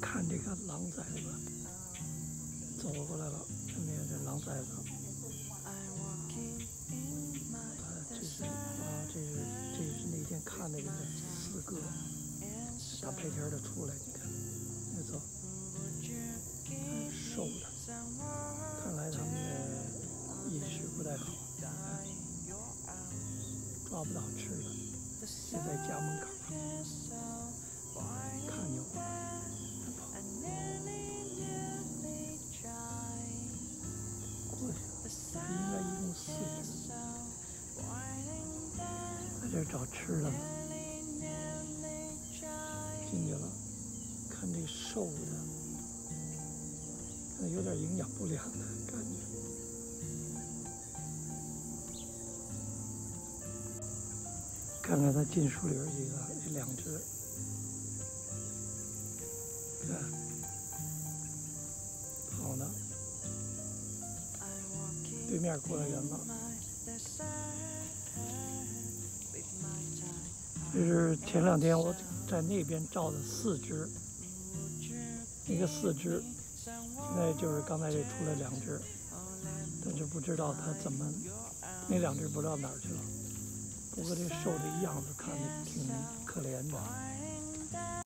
看这个狼崽子，走过来了，这面是狼崽子。啊，这是啊，这是这是那天看那个四哥大白天的出来，你看，没错，瘦的，看来他们的饮食不太好，抓不到吃的，就在家门口。这找吃的，进去了，看这瘦的，看有点营养不良的感觉。看看它进树林去了，这两只，看，跑呢。对面过来人了，这是前两天我在那边照的四只，那个四只，现在就是刚才这出来两只，但是不知道它怎么，那两只不知道哪儿去了。不过这瘦的样子看着挺可怜的。